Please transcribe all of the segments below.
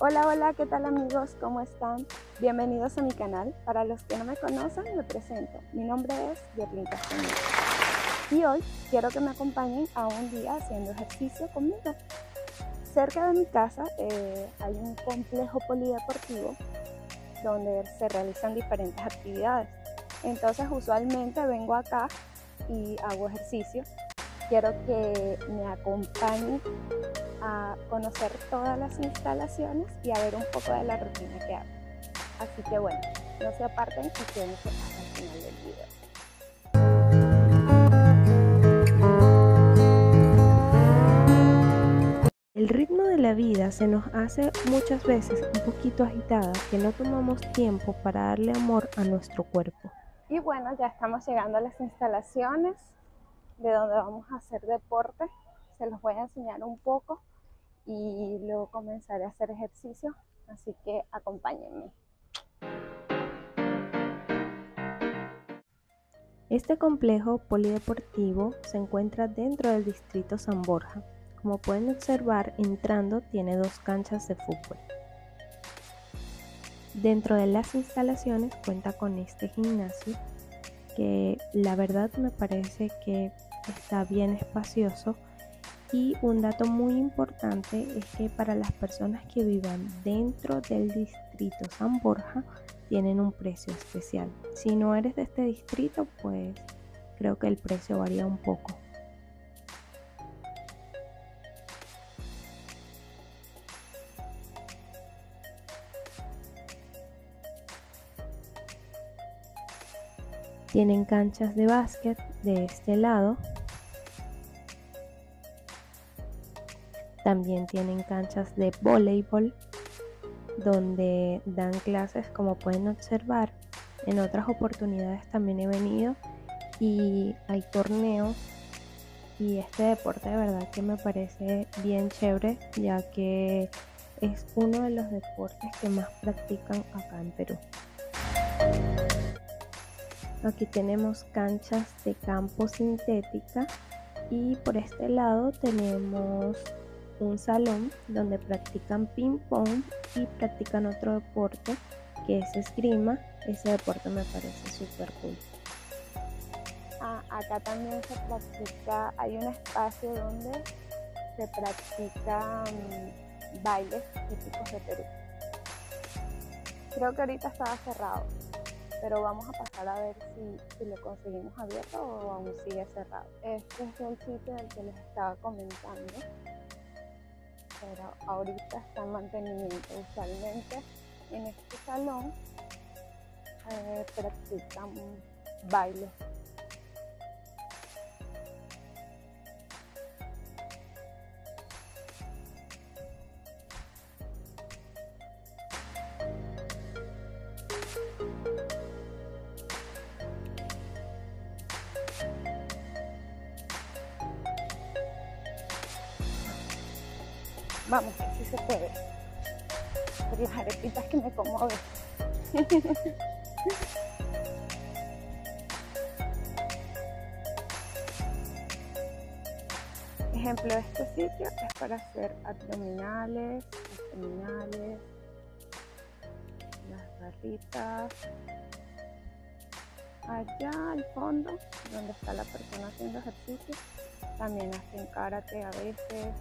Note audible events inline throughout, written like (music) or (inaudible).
Hola, hola, ¿qué tal amigos? ¿Cómo están? Bienvenidos a mi canal. Para los que no me conocen, me presento. Mi nombre es Yerlin Castañeda. Y hoy quiero que me acompañen a un día haciendo ejercicio conmigo. Cerca de mi casa eh, hay un complejo polideportivo donde se realizan diferentes actividades. Entonces usualmente vengo acá y hago ejercicio. Quiero que me acompañen a conocer todas las instalaciones y a ver un poco de la rutina que hago. Así que bueno, no se aparten y quédense hasta el final del video. El ritmo de la vida se nos hace muchas veces un poquito agitada que no tomamos tiempo para darle amor a nuestro cuerpo. Y bueno, ya estamos llegando a las instalaciones de donde vamos a hacer deporte. Se los voy a enseñar un poco y luego comenzaré a hacer ejercicio. Así que acompáñenme. Este complejo polideportivo se encuentra dentro del distrito San Borja. Como pueden observar, entrando tiene dos canchas de fútbol. Dentro de las instalaciones cuenta con este gimnasio que la verdad me parece que está bien espacioso y un dato muy importante es que para las personas que vivan dentro del distrito San Borja tienen un precio especial. Si no eres de este distrito, pues creo que el precio varía un poco. Tienen canchas de básquet de este lado. También tienen canchas de voleibol donde dan clases como pueden observar. En otras oportunidades también he venido y hay torneos y este deporte de verdad que me parece bien chévere ya que es uno de los deportes que más practican acá en Perú. Aquí tenemos canchas de campo sintética y por este lado tenemos un salón donde practican ping pong y practican otro deporte que es esgrima. Ese deporte me parece súper cool. Ah, acá también se practica, hay un espacio donde se practican bailes típicos de Perú. Creo que ahorita estaba cerrado pero vamos a pasar a ver si, lo conseguimos abierto o aún sigue cerrado. Este es el sitio del que les estaba comentando, pero ahorita está en mantenimiento. Usualmente en este salón eh, practican bailes Vamos, que sí se puede. Las arepitas que me como (laughs) Ejemplo, este sitio es para hacer abdominales, abdominales, las barritas. Allá al fondo, donde está la persona haciendo ejercicio, también hacen karate a veces,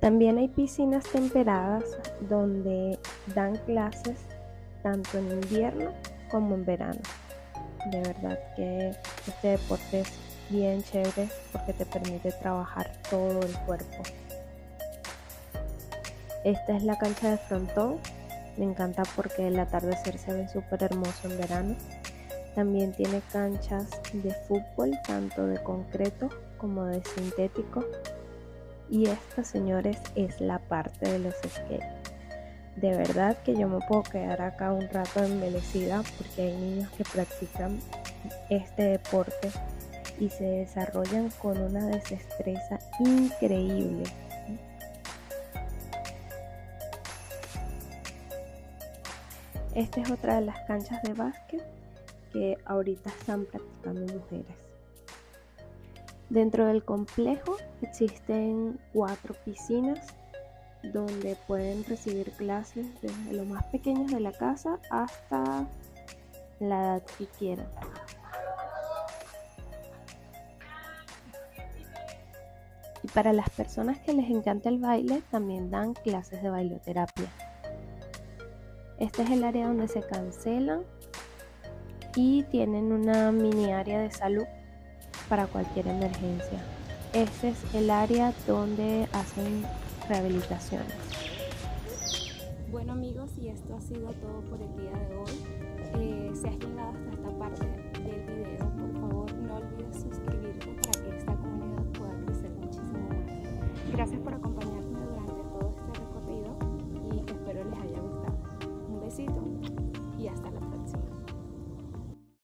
También hay piscinas temperadas donde dan clases tanto en invierno como en verano. De verdad que este deporte es bien chévere porque te permite trabajar todo el cuerpo. Esta es la cancha de frontón. Me encanta porque el atardecer se ve súper hermoso en verano. También tiene canchas de fútbol, tanto de concreto como de sintético. Y esta, señores, es la parte de los skates. De verdad que yo me puedo quedar acá un rato enmelecida porque hay niños que practican este deporte y se desarrollan con una desestresa increíble. Esta es otra de las canchas de básquet que ahorita están practicando mujeres. Dentro del complejo existen cuatro piscinas donde pueden recibir clases desde lo más pequeños de la casa hasta la edad que quieran. Y para las personas que les encanta el baile, también dan clases de bailoterapia. Este es el área donde se cancelan y tienen una mini área de salud para cualquier emergencia. Este es el área donde hacen rehabilitaciones. Bueno amigos, y esto ha sido todo por el día de hoy. Eh, si has llegado hasta esta parte